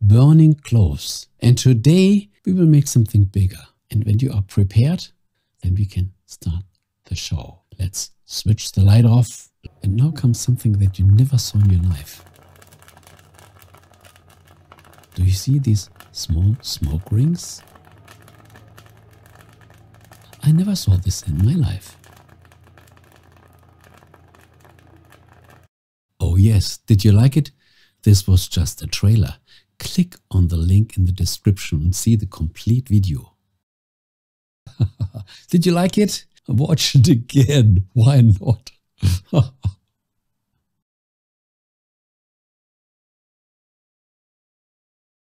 burning cloves. And today we will make something bigger. And when you are prepared, then we can start the show. Let's switch the light off. And now comes something that you never saw in your life. Do you see these small smoke rings? I never saw this in my life. Oh yes, did you like it? This was just a trailer. Click on the link in the description and see the complete video. did you like it? Watch it again. Why not?